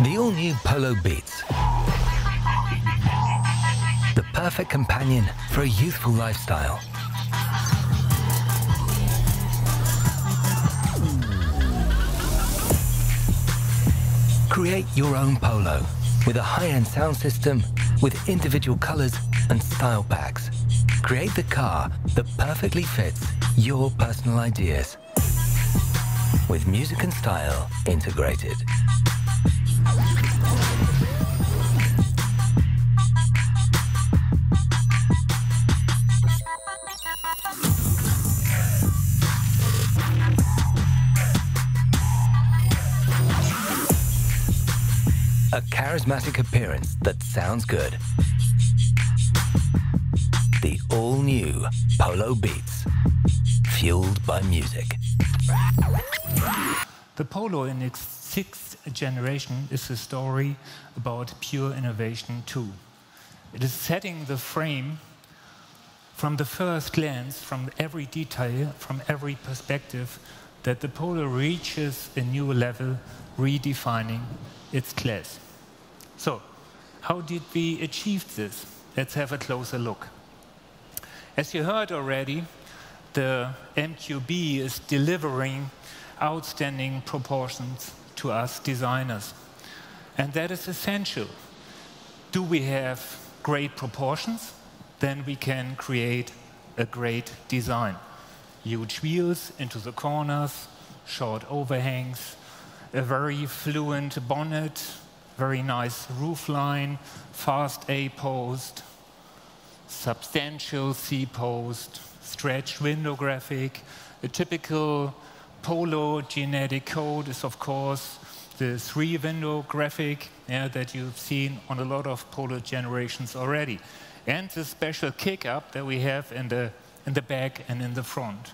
The all-new Polo Beats. The perfect companion for a youthful lifestyle. Create your own Polo with a high-end sound system with individual colors and style packs. Create the car that perfectly fits your personal ideas with music and style integrated. A charismatic appearance that sounds good. The all-new Polo Beats, fueled by music. The Polo in its sixth generation is a story about pure innovation too. It is setting the frame from the first glance, from every detail, from every perspective, that the Polo reaches a new level, redefining its class. So, how did we achieve this? Let's have a closer look. As you heard already, the MQB is delivering outstanding proportions to us designers. And that is essential. Do we have great proportions? Then we can create a great design. Huge wheels into the corners, short overhangs, a very fluent bonnet, very nice roofline, fast A post, substantial C post, stretch window graphic. A typical Polo genetic code is, of course, the three window graphic yeah, that you've seen on a lot of Polo generations already. And the special kick up that we have in the, in the back and in the front.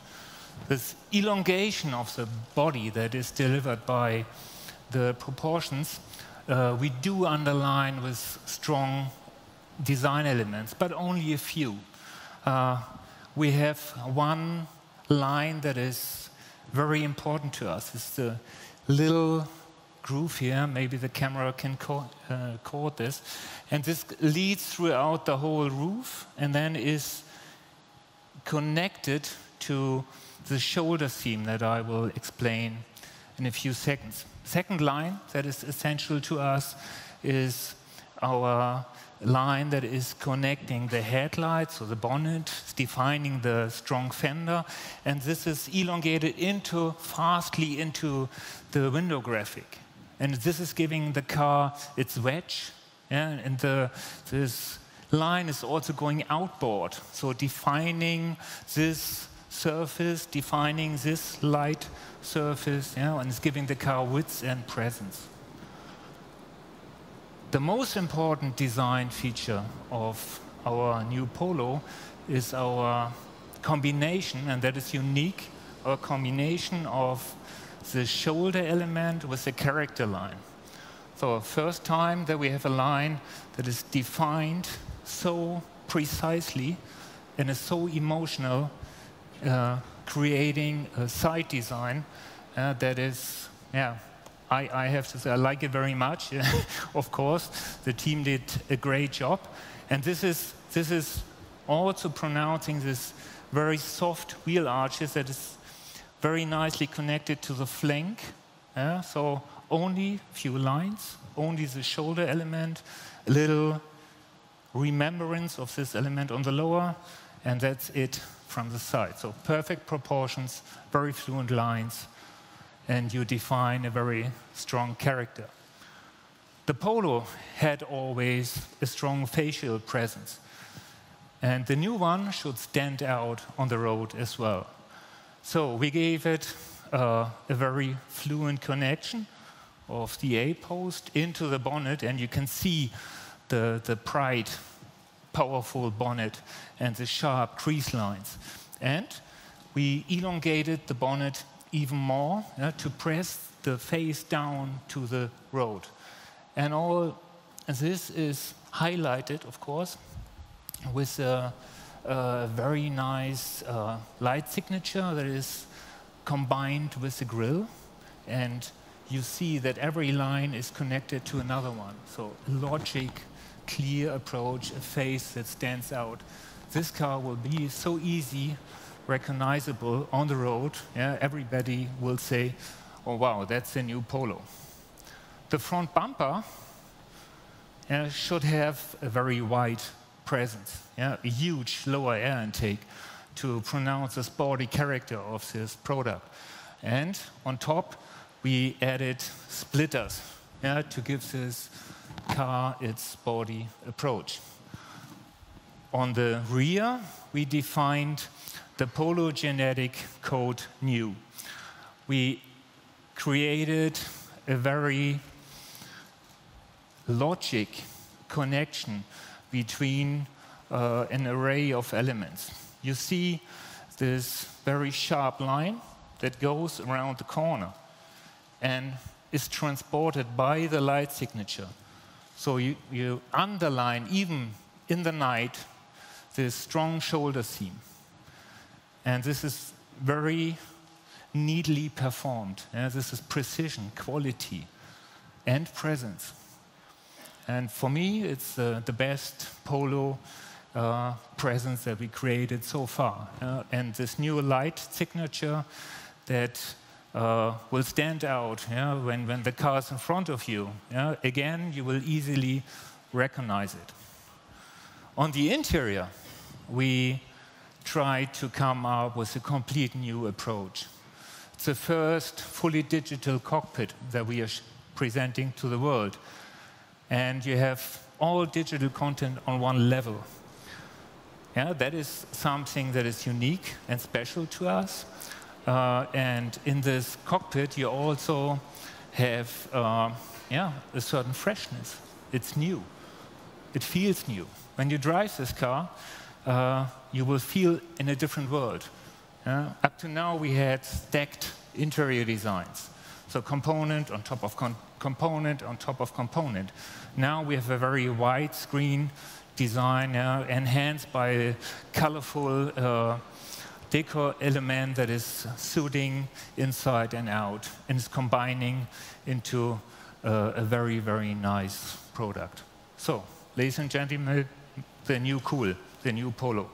This elongation of the body that is delivered by the proportions, uh, we do underline with strong design elements, but only a few. Uh, we have one line that is very important to us. It's the little groove here. Maybe the camera can uh, this. And this leads throughout the whole roof and then is connected to the shoulder seam that I will explain in a few seconds. Second line that is essential to us is our line that is connecting the headlights or the bonnet, defining the strong fender, and this is elongated into fastly into the window graphic. And this is giving the car its wedge, yeah? and the, this line is also going outboard, so defining this surface, defining this light surface, yeah? and it's giving the car width and presence. The most important design feature of our new Polo is our combination, and that is unique, a combination of the shoulder element with the character line. So first time that we have a line that is defined so precisely and is so emotional, creating a side design uh, that is, yeah, I, I, have to say, I like it very much. of course, the team did a great job. And this is, this is also pronouncing this very soft wheel arches that is very nicely connected to the flank. Yeah? So only few lines, only the shoulder element, a little remembrance of this element on the lower, and that's it from the side. So perfect proportions, very fluent lines, and you define a very strong character. The Polo had always a strong facial presence, and the new one should stand out on the road as well. So we gave it uh, a very fluent connection of the A post into the bonnet, and you can see the, the pride, powerful bonnet and the sharp crease lines. And we elongated the bonnet even more to press the face down to the road. And all this is highlighted, of course, with a, a very nice uh, light signature that is combined with the grill. And you see that every line is connected to another one. So logic, clear approach, a face that stands out. This car will be so easy, recognizable on the road. Yeah, everybody will say, oh wow, that's a new Polo. The front bumper uh, should have a very wide presence, yeah, a huge lower air intake to pronounce the sporty character of this product. And on top, we added splitters yeah, to give this car its body approach. On the rear, we defined the Polo genetic code new. We created a very logic connection between uh, an array of elements. You see this very sharp line that goes around the corner and is transported by the light signature. So you, you underline, even in the night, this strong shoulder seam. And this is very neatly performed. Yeah, this is precision, quality, and presence. And for me, it's uh, the best polo uh, presence that we created so far. Uh, and this new light signature that uh, will stand out yeah, when, when the car is in front of you. Yeah? Again, you will easily recognize it. On the interior, we tried to come up with a complete new approach. It's the first fully digital cockpit that we are presenting to the world. And you have all digital content on one level. Yeah, that is something that is unique and special to us. Uh, and in this cockpit, you also have uh, yeah, a certain freshness. It's new. It feels new. When you drive this car, uh, you will feel in a different world. up to now, we had stacked interior designs. So component on top of component on top of component. Now we have a very wide screen design uh, enhanced by colorful uh, decor element that is suiting inside and out and is combining into uh, a very, very nice product. So, ladies and gentlemen, the new cool, the new Polo.